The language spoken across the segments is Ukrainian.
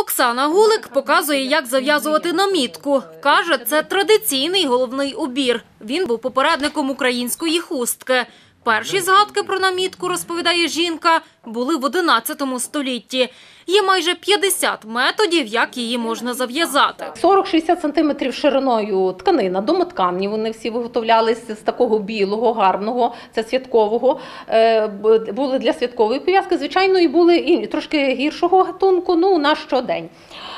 Оксана Гулик показує, як зав'язувати намітку. Каже, це традиційний головний убір. Він був попередником української хустки. Перші згадки про намітку, розповідає жінка, були в 11 столітті. Є майже 50 методів, як її можна зав'язати. 40-60 сантиметрів шириною тканина, домотканні. Вони всі виготовлялися з такого білого, гарного, це святкового. Е, Були для святкової пов'язки. Звичайно, і були і трошки гіршого гатунку, ну на щодень.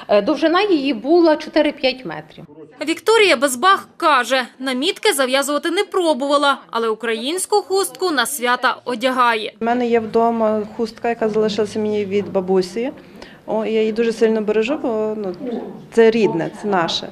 Е, Довжина її була 4-5 метрів. Вікторія Безбах каже, намітки зав'язувати не пробувала, але українську хустку на свята одягає. У мене є вдома хустка, яка залишилася мені від бабусі. О, я її дуже сильно бережу, бо ну, це рідне, це наше.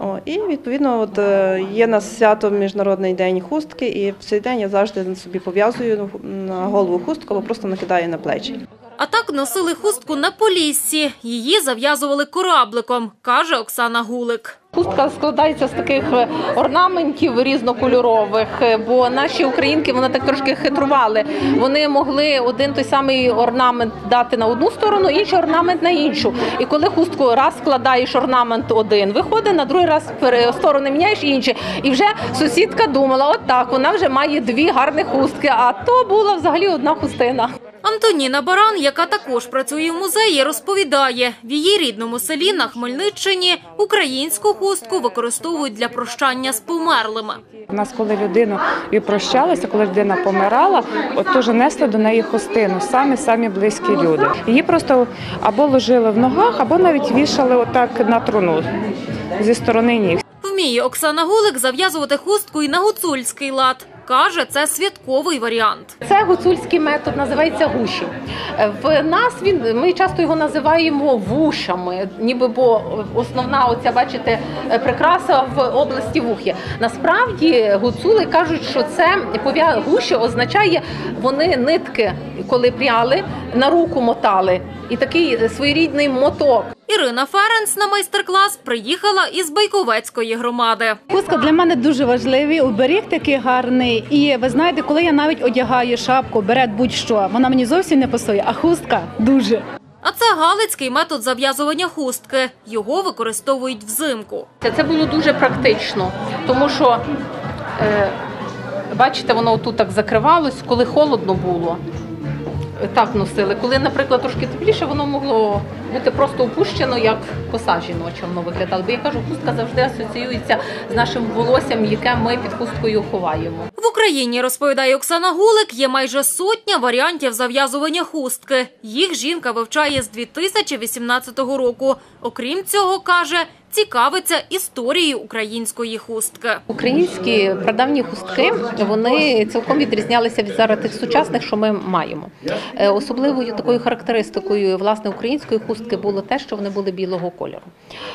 О, і відповідно, от е, є на свято Міжнародний день хустки, і в цей день я завжди собі пов'язую на голову хустку або просто накидаю на плечі. А так носили хустку на Поліссі. Її зав'язували корабликом, каже Оксана Гулик. Хустка складається з таких е, орнаментів різнокольорових, е, бо наші українки вони так трошки хитрували. Вони могли один той самий орнамент дати на одну сторону, інший орнамент на іншу. І коли хустку раз складаєш орнамент один, виходить на другий раз сторони міняєш інші. І вже сусідка думала, от так, вона вже має дві гарні хустки, а то була взагалі одна хустина. Антоніна Баран, яка також працює в музеї, розповідає, в її рідному селі на Хмельниччині українську хустку використовують для прощання з померлими. У нас, коли людина і прощалася, коли людина помирала, от теж несли до неї хустину, самі самі близькі люди. Її просто або ложили в ногах, або навіть вішали отак на труну зі сторони ніг. Вміє Оксана Гулик зав'язувати хустку і на гуцульський лад. Каже, це святковий варіант. Це гуцульський метод, називається гуші. В нас він ми часто його називаємо вушами, ніби бо основна оця, бачите, прикраса в області вухи. Насправді гуцули кажуть, що це пов'я... гуші означає вони нитки, коли пряли, на руку мотали, і такий своєрідний моток. Ірина Ференц на майстер-клас приїхала із Байковецької громади. Хустка для мене дуже важливий, оберіг такий гарний. І ви знаєте, коли я навіть одягаю шапку, берет будь-що, вона мені зовсім не пасує, а хустка дуже. А це галицький метод зав'язування хустки. Його використовують взимку. Це, це було дуже практично, тому що е, бачите, воно тут так закривалось, коли холодно було. Так носили. Коли, наприклад, трошки тепліше, воно могло бути просто опущено, як коса жіноча воно виглядало. Бо я кажу, хустка завжди асоціюється з нашим волоссям, яке ми під хусткою ховаємо. В Україні, розповідає Оксана Гулик, є майже сотня варіантів зав'язування хустки. Їх жінка вивчає з 2018 року. Окрім цього, каже, цікавиться історією української хустки. Українські прадавні хустки вони цілком відрізнялися від зараз тих сучасних, що ми маємо. Е, Особливою такою характеристикою власне української хустки було те, що вони були білого кольору.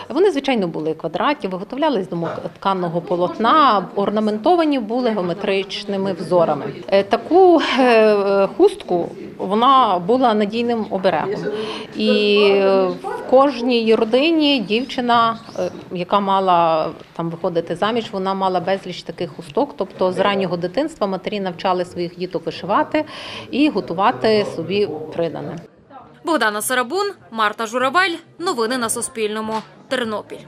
Вони, звичайно, були квадратні, виготовлялись з домотканого полотна, орнаментовані були геометричними взорами. Е, Таку е, хустку вона була надійним оберегом. І е, в кожній родині дівчина, яка мала там виходити заміж, вона мала безліч таких хусток. Тобто з раннього дитинства матері навчали своїх діток вишивати і готувати собі придане. Богдана Сарабун, Марта Журавель. Новини на Суспільному. Тернопіль.